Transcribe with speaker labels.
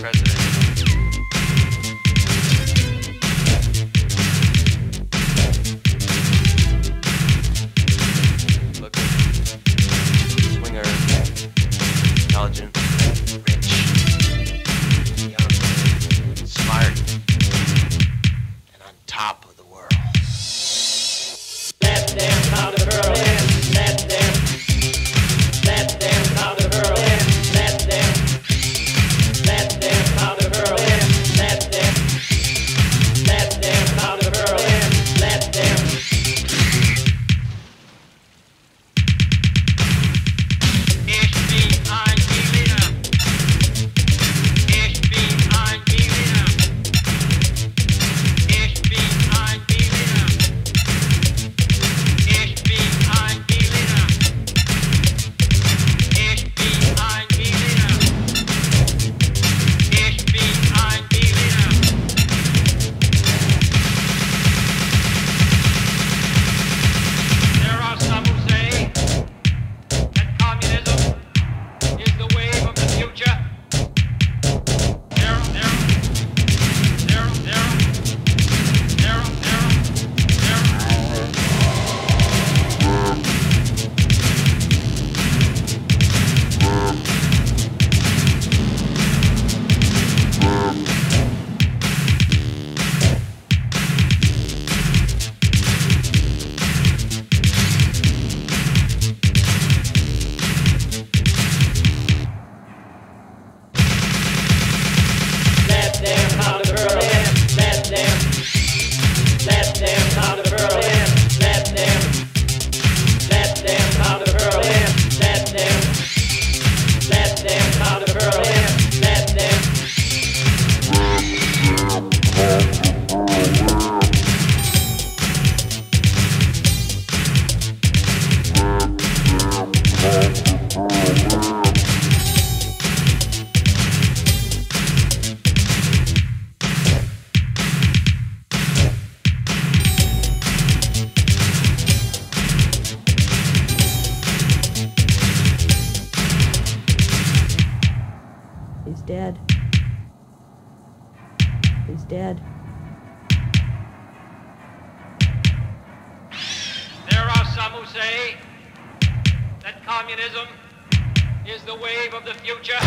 Speaker 1: president. He's dead.
Speaker 2: There are some who say that communism is the wave of the future.